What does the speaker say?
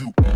you.